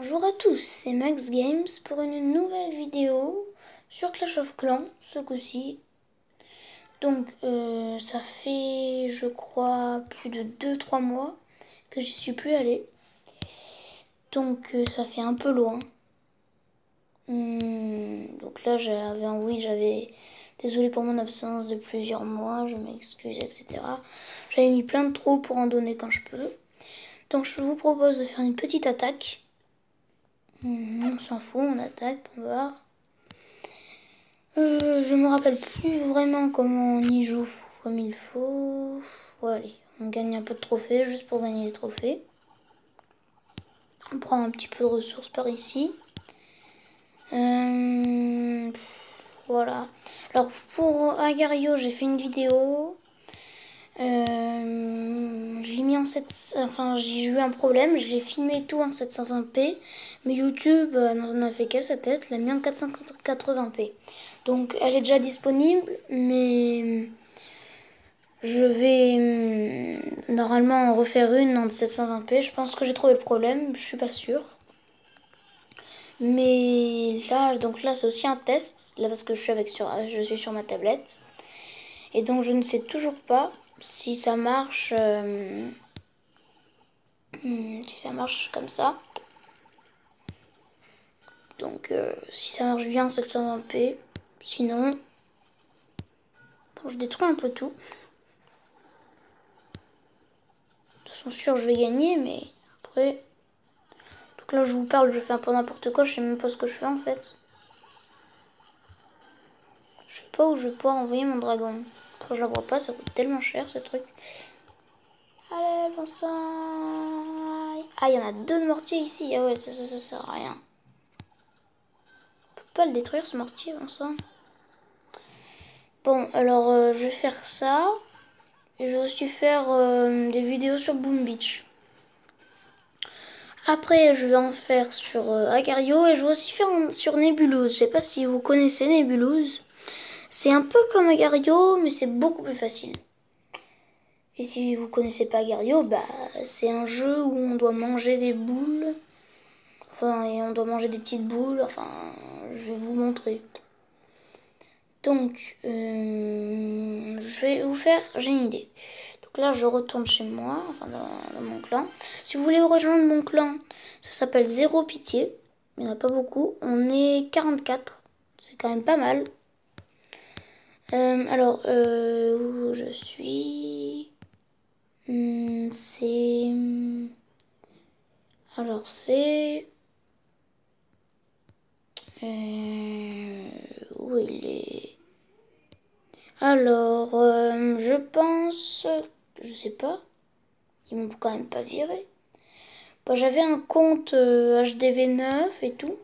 Bonjour à tous, c'est Max Games pour une nouvelle vidéo sur Clash of Clans ce coup-ci. Donc euh, ça fait je crois plus de 2-3 mois que j'y suis plus allé. Donc euh, ça fait un peu loin. Hmm, donc là j'avais oui j'avais désolé pour mon absence de plusieurs mois, je m'excuse etc. J'avais mis plein de trous pour en donner quand je peux. Donc je vous propose de faire une petite attaque. Hmm, on s'en fout, on attaque, va voir. Euh, je me rappelle plus vraiment comment on y joue comme il faut. On gagne un peu de trophées juste pour gagner des trophées. On prend un petit peu de ressources par ici. Euh, voilà. Alors pour Agario, j'ai fait une vidéo. Euh, mis en 7... Enfin, j'ai eu un problème. Je l'ai filmé tout en 720p. Mais YouTube euh, n'en a fait qu'à sa tête. L'a mis en 480p. Donc, elle est déjà disponible. Mais je vais normalement en refaire une en 720p. Je pense que j'ai trouvé le problème. Je suis pas sûre. Mais là, donc là, c'est aussi un test. Là, parce que je suis, avec sur, je suis sur ma tablette. Et donc, je ne sais toujours pas si ça marche. Euh, hmm, si ça marche comme ça. Donc, euh, si ça marche bien, 720p. Sinon, bon, je détruis un peu tout. De toute façon, sûr, je vais gagner, mais après. Donc là, je vous parle, je fais un peu n'importe quoi, je sais même pas ce que je fais en fait. Je sais pas où je vais pouvoir envoyer mon dragon. Je la vois pas, ça coûte tellement cher ce truc. Allez, bon sang. Ah, il y en a deux de mortier ici. Ah ouais, ça, ça, ça sert à rien. On peut pas le détruire ce mortier, bon. Bon, alors euh, je vais faire ça. Et je vais aussi faire euh, des vidéos sur Boom Beach. Après, je vais en faire sur euh, Agario et je vais aussi faire sur Nebulouse. Je sais pas si vous connaissez Nebulouse. C'est un peu comme Agario, mais c'est beaucoup plus facile. Et si vous connaissez pas Agario, bah, c'est un jeu où on doit manger des boules. Enfin, et on doit manger des petites boules. Enfin, je vais vous montrer. Donc, euh, je vais vous faire... J'ai une idée. Donc là, je retourne chez moi, enfin dans, mon clan. Si vous voulez rejoindre mon clan, ça s'appelle Zéro Pitié. Il n'y en a pas beaucoup. On est 44. C'est quand même pas mal. Euh, alors, euh, où je suis? Hmm, C'est... Alors, c'est... Euh, où il est? Alors, je pense... Je sais pas. Ils m'ont quand même pas viré. Bah, J'avais un compte HDV9 euh, et tout.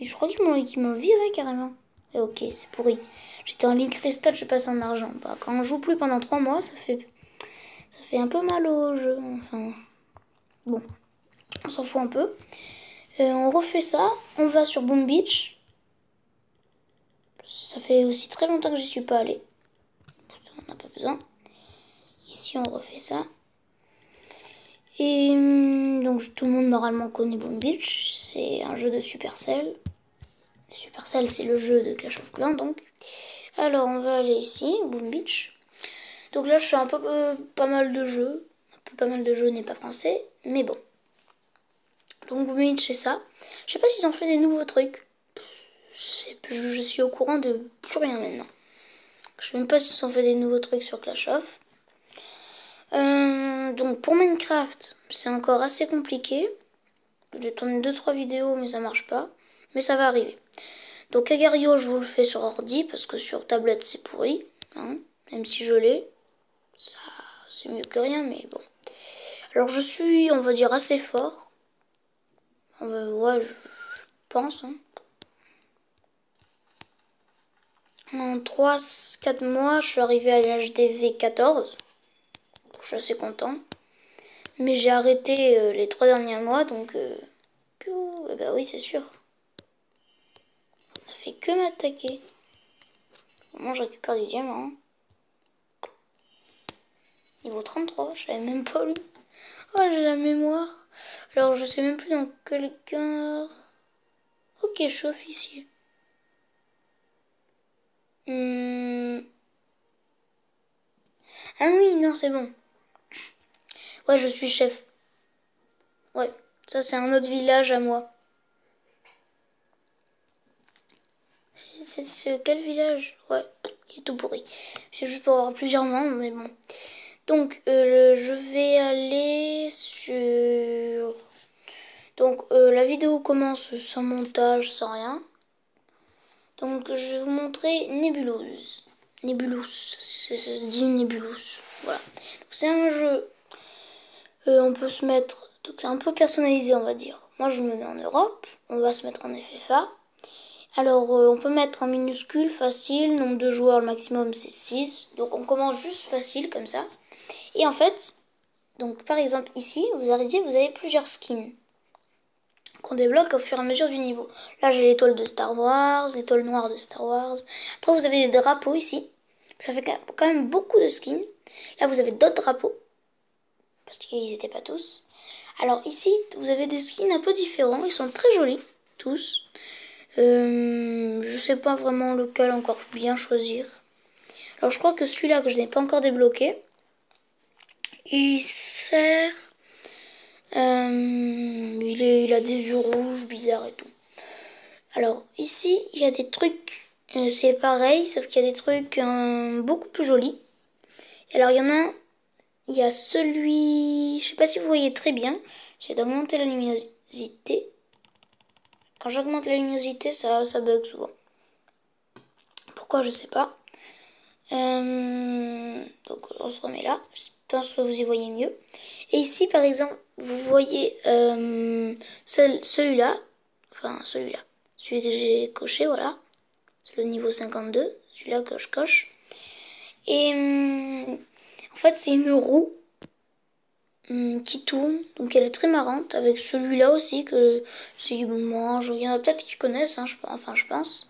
Et je crois qu'ils m'ont viré carrément. Ok, c'est pourri. J'étais en ligne cristal, je passe en argent. Bah, quand on joue plus pendant 3 mois, ça fait, ça fait un peu mal au jeu. Enfin, bon, on s'en fout un peu. on refait ça, on va sur Boom Beach. Ça fait aussi très longtemps que j'y suis pas allé. On n'a pas besoin. Ici, on refait ça. Et hum, donc, tout le monde normalement connaît Boom Beach. C'est un jeu de Supercell. Supercell, c'est le jeu de Clash of Clans, donc. Alors, on va aller ici, Boom Beach. Donc là, je suis un peu euh, pas mal de jeux. Un peu pas mal de jeux n'est pas pensé, mais bon. Donc Boom Beach, c'est ça. Je sais pas s'ils ont fait des nouveaux trucs. Je, suis au courant de plus rien maintenant. Je sais même pas s'ils ont fait des nouveaux trucs sur Clash of. Euh, donc pour Minecraft, c'est encore assez compliqué. J'ai tourné 2-3 vidéos, mais ça marche pas. Mais ça va arriver. Donc Agario, je vous le fais sur ordi parce que sur tablette c'est pourri. Hein, même si je l'ai. Ça, c'est mieux que rien, mais bon. Alors je suis, on va dire, assez fort. ouais, je, pense. Hein. En 3-4 mois, je suis arrivé à l'HDV 14. Je suis assez content. Mais j'ai arrêté euh, les 3 derniers mois, donc... Euh, bah oui, c'est sûr fait que m'attaquer. Moi, je récupère du diamant. Niveau 33, je savais même pas lui. Oh, j'ai la mémoire. Alors, je sais même plus dans quel gare. Ok, je suis officier. Hmm. Ah oui, non, c'est bon. Ouais, je suis chef. Ouais, ça c'est un autre village à moi. C'est quel village? Ouais, il est tout pourri. C'est juste pour avoir plusieurs membres, mais bon. Donc, euh, je vais aller sur... Donc, euh, la vidéo commence sans montage, sans rien. Donc, je vais vous montrer Nébuleuse. Nébulous, ça se dit Nébulous. Voilà. C'est un jeu. Euh, on peut se mettre... C'est un peu personnalisé, on va dire. Moi, je me mets en Europe. On va se mettre en FFA. Alors, on peut mettre en minuscule, facile. Nombre de joueurs, le maximum, c'est 6. Donc, on commence juste facile, comme ça. Et en fait, donc par exemple ici, vous arrivez, vous avez plusieurs skins qu'on débloque au fur et à mesure du niveau. Là, j'ai l'étoile de Star Wars, l'étoile noire de Star Wars. Après, vous avez des drapeaux ici. Ça fait quand même beaucoup de skins. Là, vous avez d'autres drapeaux. Parce qu'ils n'étaient pas tous. Alors ici, vous avez des skins un peu différents. Ils sont très jolis, tous. Euh, je sais pas vraiment lequel encore bien choisir. Alors je crois que celui-là que je n'ai pas encore débloqué, il sert. Euh, il, a des yeux rouges bizarres et tout. Alors ici, il y a des trucs. Euh, c'est pareil, sauf qu'il y a des trucs beaucoup plus jolis. alors il y en a. Il y a celui. Je sais pas si vous voyez très bien. J'ai d'augmenter la luminosité. Quand j'augmente la luminosité, ça, ça bug souvent. Pourquoi je sais pas. Euh, donc on se remet là. Je pense que vous y voyez mieux. Et ici par exemple, vous voyez euh, celui-là. Enfin celui-là. Celui que j'ai coché, voilà. C'est le niveau 52. Celui-là que je coche. Et hum, en fait c'est une roue qui tourne. Donc elle est très marrante. Avec celui-là aussi que si mange. Il y en a peut-être qui connaissent, hein, enfin je pense.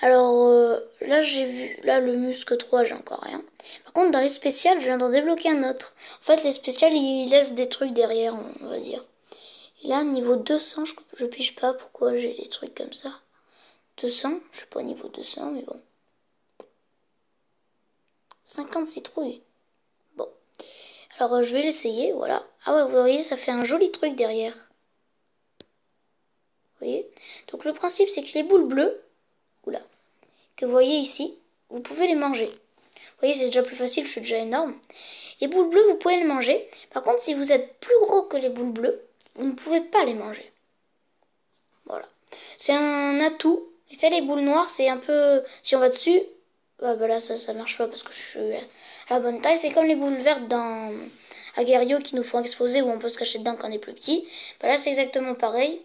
Alors euh, là j'ai vu, là le muscle 3 j'ai encore rien. Par contre dans les spéciales je viens d'en débloquer un autre. En fait les spéciales ils laissent des trucs derrière on va dire. Et là niveau 200 je, je pige pas pourquoi j'ai des trucs comme ça. 200, je suis pas au niveau 200 mais bon. 50 citrouilles. Alors euh, je vais l'essayer, voilà. Ah ouais, vous voyez, ça fait un joli truc derrière. Vous voyez? Donc le principe c'est que les boules bleues, que vous voyez ici, vous pouvez les manger. Vous voyez, c'est déjà plus facile, je suis déjà énorme. Les boules bleues, vous pouvez les manger. Par contre, si vous êtes plus gros que les boules bleues, vous ne pouvez pas les manger. Voilà. C'est un atout. Et ça, les boules noires, c'est un peu... Si on va dessus, bah, bah là, ça, ça marche pas parce que je suis la bonne taille. C'est comme les boules vertes dans Aguerrio qui nous font exploser ou on peut se cacher dedans quand on est plus petit. Bah là, c'est exactement pareil.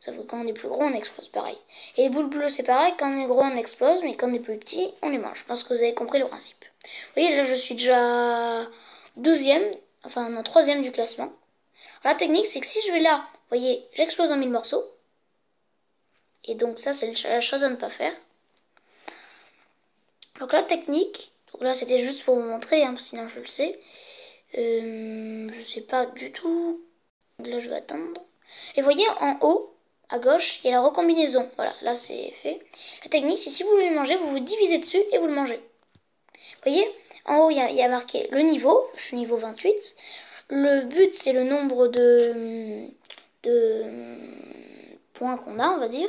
Sauf que quand on est plus gros, on explose pareil. Et les boules bleues, c'est pareil. Quand on est gros, on explose. Mais quand on est plus petit, on les mange. Je pense que vous avez compris le principe. Vous voyez, là, je suis déjà deuxième. Enfin, non, troisième du classement. la technique, c'est que si je vais là, vous voyez, j'explose en mille morceaux. Et donc ça, c'est la chose à ne pas faire. Donc la technique, donc là c'était juste pour vous montrer, hein, sinon je le sais. Euh, je sais pas du tout. Là je vais attendre. Et voyez en haut, à gauche, il y a la recombinaison. Voilà, là c'est fait. La technique, c'est si vous voulez le manger, vous vous divisez dessus et vous le mangez. Vous voyez, en haut, il y, a, marqué le niveau. Je suis niveau 28. Le but, c'est le nombre de, de points qu'on a, on va dire.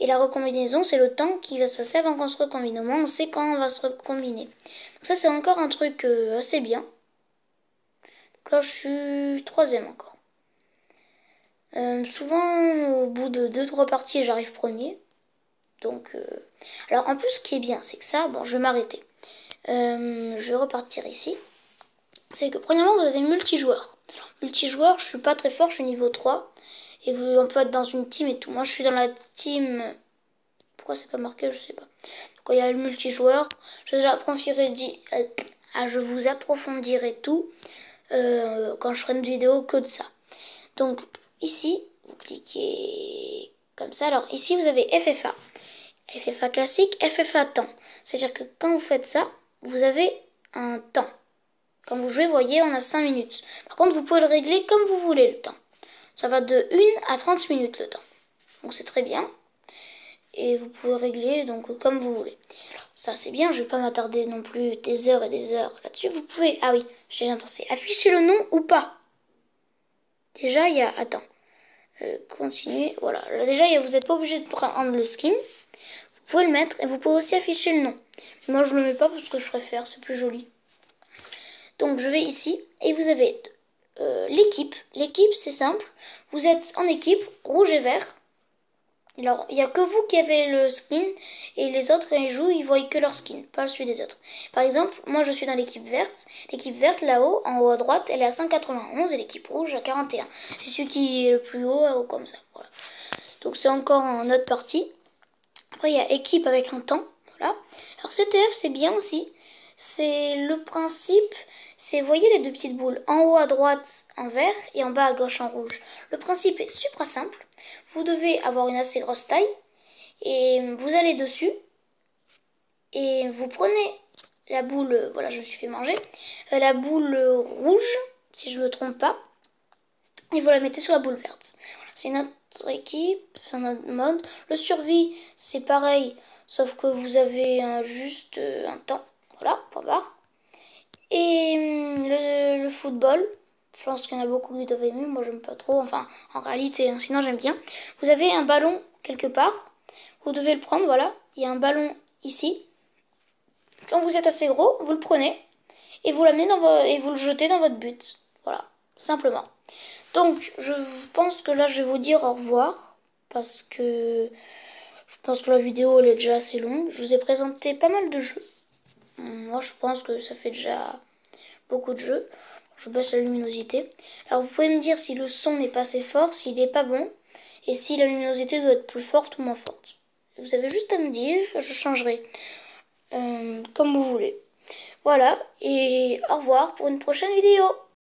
Et la recombinaison, c'est le temps qui va se passer avant qu'on se recombine. Au moins, on sait quand on va se recombiner. Donc ça, c'est encore un truc euh, assez bien. Donc là, je suis troisième encore. Euh, souvent, au bout de 2-3 parties, j'arrive premier. Donc, euh, alors en plus, ce qui est bien, c'est que ça, bon, je vais m'arrêter. Je vais repartir ici. C'est que, premièrement, vous avez multijoueur. Multijoueur, je suis pas très fort, je suis niveau 3. Et vous, on peut être dans une team et tout. Moi, je suis dans la team. Pourquoi c'est pas marqué Je sais pas. Quand il y a le multijoueur, je vous approfondirai, ah, je vous approfondirai tout quand je ferai une vidéo que de ça. Donc, Ici, vous cliquez comme ça. Alors ici, vous avez FFA. FFA classique, FFA temps. C'est-à-dire que quand vous faites ça, vous avez un temps. Quand vous jouez, voyez, on a 5 minutes. Par contre, vous pouvez le régler comme vous voulez le temps. Ça va de 1 à 30 minutes le temps. Donc c'est très bien. Et vous pouvez régler donc comme vous voulez. Ça c'est bien, je vais pas m'attarder non plus des heures et des heures là-dessus. Vous pouvez, ah oui, j'ai bien pensé, afficher le nom ou pas. Déjà, il y a, attends, euh, continuer, voilà. déjà, vous n'êtes pas obligé de prendre le skin. Vous pouvez le mettre et vous pouvez aussi afficher le nom. Moi, je le mets pas parce que je préfère, c'est plus joli. Donc, je vais ici et vous avez euh, l'équipe. L'équipe, c'est simple. Vous êtes en équipe rouge et vert. Alors, il n'y a que vous qui avez le skin et les autres, quand ils jouent, ils voient que leur skin, pas celui des autres. Par exemple, moi je suis dans l'équipe verte. L'équipe verte, là-haut, en haut à droite, elle est à 191 et l'équipe rouge à 41. C'est celui qui est le plus haut, comme ça. Donc, c'est encore en autre partie. Après, il y a équipe avec un temps. Voilà. Alors, CTF, c'est bien aussi. C'est le principe, c'est, voyez les deux petites boules, en haut à droite en vert et en bas à gauche en rouge. Le principe est super simple vous devez avoir une assez grosse taille et vous allez dessus et vous prenez la boule, voilà je me suis fait manger, euh, la boule rouge si je ne me trompe pas et vous la mettez sur la boule verte. c'est notre équipe, c'est notre mode. Le survie c'est pareil sauf que vous avez juste euh, un temps, voilà, point barre. Et hum, le football, je pense qu'il y en a beaucoup qui doivent aimer. Moi, j'aime pas trop. Enfin, en réalité, hein, sinon j'aime bien. Vous avez un ballon quelque part. Vous devez le prendre, voilà. Il y a un ballon ici. Quand vous êtes assez gros, vous le prenez et vous dans et vous le jetez dans votre but. Voilà, simplement. Donc, je pense que là, je vais vous dire au revoir parce que je pense que la vidéo elle est déjà assez longue. Je vous ai présenté pas mal de jeux. Moi, je pense que ça fait déjà beaucoup de jeux. Je baisse la luminosité. Alors vous pouvez me dire si le son n'est pas assez fort, s'il n'est pas bon, et si la luminosité doit être plus forte ou moins forte. Vous avez juste à me dire, je changerai. Euh, comme vous voulez. Voilà, et au revoir pour une prochaine vidéo.